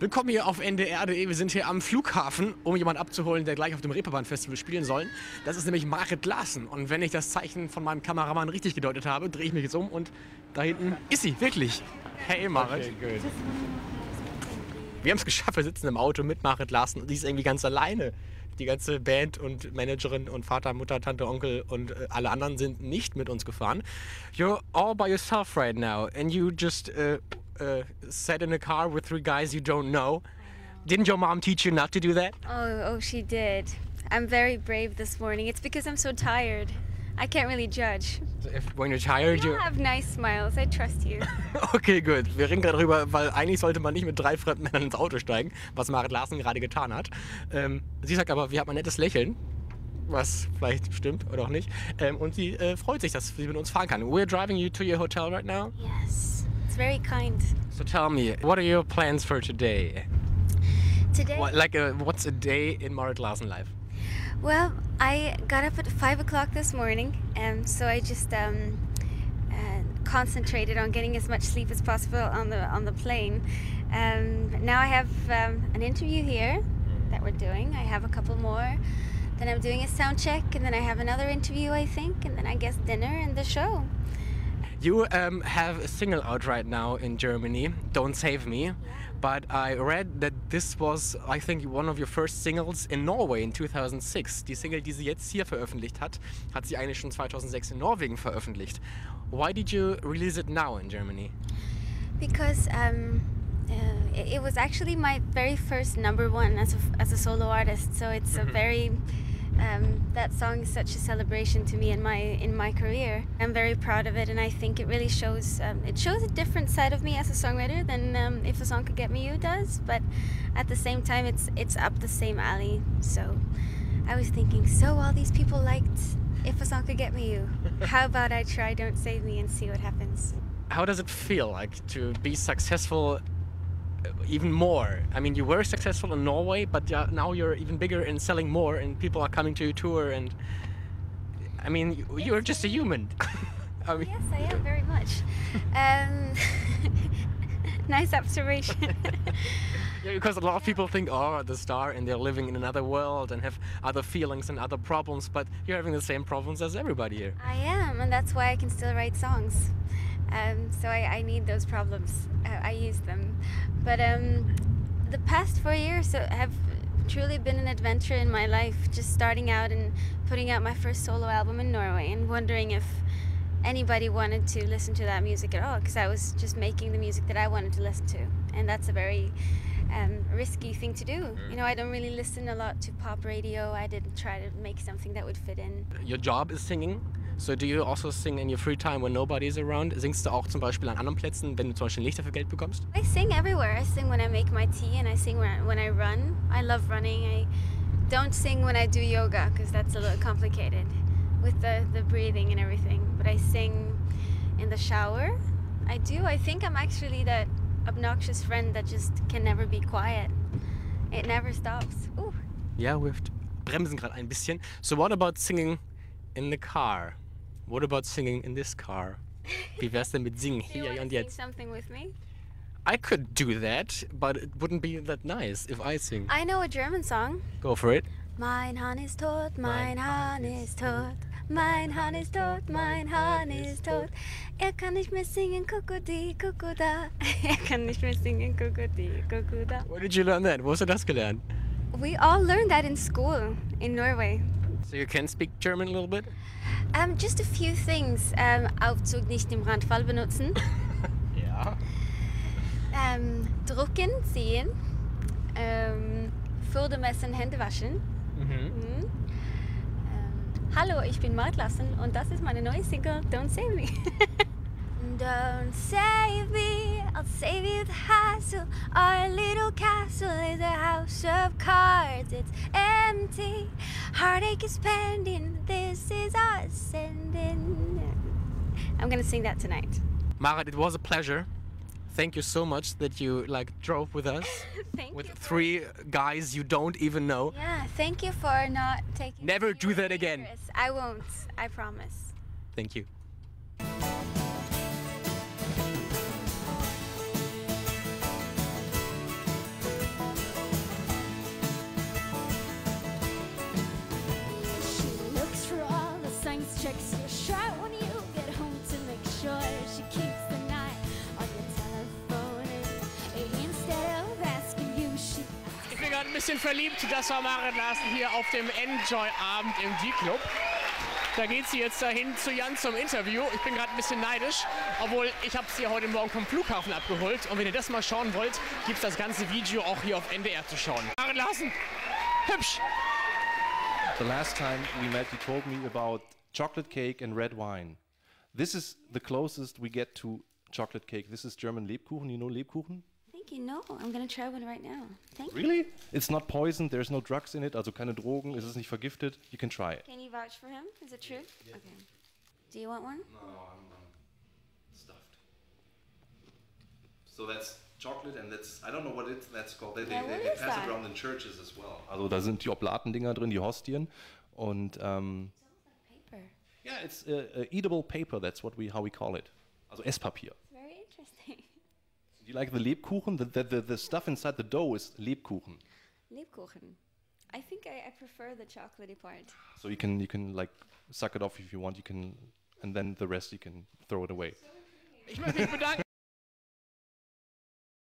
Willkommen hier auf NDR.de. Wir sind hier am Flughafen, um jemanden abzuholen, der gleich auf dem Reeperbahn-Festival spielen soll. Das ist nämlich Marit Larsen. Und wenn ich das Zeichen von meinem Kameramann richtig gedeutet habe, drehe ich mich jetzt um und da hinten ist sie, wirklich. Hey Marit. Okay, good. Wir haben es geschafft, wir sitzen im Auto mit Marit Larsen und die ist irgendwie ganz alleine. Die ganze Band und Managerin und Vater, Mutter, Tante, Onkel und äh, alle anderen sind nicht mit uns gefahren. You're all by yourself right now and you just uh, uh, sat in a car with three guys you don't know. Didn't your mom teach you not to do that? Oh, oh, she did. I'm very brave this morning. It's because I'm so tired. I can't really judge. If, when you're tired, You have nice smiles. I trust you. Okay, gut. Wir reden gerade drüber, weil eigentlich sollte man nicht mit drei fremden Männern ins Auto steigen, was Marit Larsen gerade getan hat. Ähm, sie sagt aber, wir haben ein nettes Lächeln, was vielleicht stimmt oder auch nicht. Ähm, und sie äh, freut sich, dass sie mit uns fahren kann. We're driving you to your hotel right now. yes, very kind. So tell me, what are your plans for today? Today, What, like, uh, what's a day in Marit Larsen life? well, I got up at five o'clock this morning, and so I just um, uh, concentrated on getting as much sleep as possible on the on the plane. Um, now I have um, an interview here that we're doing. I have a couple more. Then I'm doing a sound check, and then I have another interview, I think, and then I guess dinner and the show. You um, have a single out right now in Germany, Don't Save Me. But I read that this was, I think, one of your first singles in Norway in 2006. Die Single, die sie jetzt hier veröffentlicht hat, hat sie eigentlich schon 2006 in Norwegen veröffentlicht. Why did you release it now in Germany? Because um, uh, it, it was actually my very first number one as a, as a solo artist. So it's a very um, that song is such a celebration to me in my in my career. I'm very proud of it, and I think it really shows um, it shows a different side of me as a songwriter than um, if a song could get me you does. But at the same time, it's it's up the same alley. So I was thinking, so all these people liked if a song could get me you. How about I try Don't Save Me and see what happens? How does it feel like to be successful even more? I mean, you were successful in Norway, but now you're even bigger and selling more, and people are coming to your tour. And I mean, you- you're just a human. I mean, Yes, I am very much. Um, nice observation. Yeah, because a lot of people think, oh, the star, and they're living in another world and have other feelings and other problems, but you're having the same problems as everybody here. I am, and that's why I can still write songs. Um, so I, I need those problems. I use them. But um, the past four years have truly been an adventure in my life. Just starting out and putting out my first solo album in Norway, and wondering if anybody wanted to listen to that music at all, because I was just making the music that I wanted to listen to, and that's a very um, risky thing to do. You know, I don't really listen a lot to pop radio. I didn't try to make something that would fit in. Your job is singing. So do you also sing in your free time when nobody is around? Singst du auch zum Beispiel an anderen Plätzen, wenn du zum Beispiel nicht dafür Geld bekommst? I sing everywhere. I sing when I make my tea and I sing when I, when I run. I love running. I don't sing when I do yoga because that's a little complicated with the, the breathing and everything. But I sing in the shower. I do. I think I'm actually that obnoxious friend that just can never be quiet. It never stops. Ooh. Ja, wir bremsen gerade ein bisschen. So what about singing in the car? What about singing in this car? Wie wär's denn mit singen hier und to sing jetzt? something with me? I could do that, but it wouldn't be that nice if I sing. I know a German song. Go for it. Mein Hahn ist tot, Mein mein Hahn ist tot. Mein Hahn ist tot, mein Hahn ist tot. Er kann nicht mehr singen, Kokodi, Kokoda. Er kann nicht mehr singen, Kokodi, Kokoda. Where did you learn that? Wo hast du das gelernt? We all learned that in school in Norway. So you can speak German a little bit? Um, just a few things. Um, Aufzug nicht im Brandfall benutzen. Ja. Ähm, drucken, ziehen. Ähm, vor dem Essen Hände waschen. Mhm. Mhm. Hallo, ich bin Marit Lassen und das ist meine neue Single Don't Save Me. Don't save me, I'll save you the hassle. Our little castle is a house of cards. It's empty, heartache is pending. This is us ending. I'm gonna sing that tonight. Marit, it was a pleasure. Thank you so much that you like drove with us Thank with three guys you don't even know. Yeah, thank you for not taking. Never do that again. I won't. I promise. Thank you. Bisschen verliebt. Das war Marit Larsen hier auf dem Enjoy-Abend im G-Club. Da geht sie jetzt dahin zu Jan zum Interview. Ich bin gerade ein bisschen neidisch, obwohl ich habe sie heute Morgen vom Flughafen abgeholt. Und wenn ihr das mal schauen wollt, gibt es das ganze Video auch hier auf NDR zu schauen. Marit Larsen, hübsch. The last time we met, you told me about chocolate cake and red wine. This is the closest we get to chocolate cake. This is German Lebkuchen. You know Lebkuchen? Thank you. No, I'm gonna try one right now. Thank you. Really? It's not poisoned. There's no drugs in it. Also keine Drogen. Es ist nicht vergiftet. You can try it. Can you vouch for him? Is it true? Okay. Do you want one? No, I'm, stuffed. So that's chocolate and that's I don't know what it, that's called. They, Yeah, they, what they is pass that? it around in churches as well. Also da sind die Oblatendinger drin, die Hostien und ähm, It's almost like paper. yeah, it's uh, uh, eatable paper. That's what we how we call it. Also Esspapier. It's very interesting. Do you like the Lebkuchen? The, the, the, the stuff inside the dough is Lebkuchen. Lebkuchen. I think I, I prefer the chocolatey part. So you can you can like suck it off if you want. You can and then the rest you can throw it away. Ich möchte mich bedanken.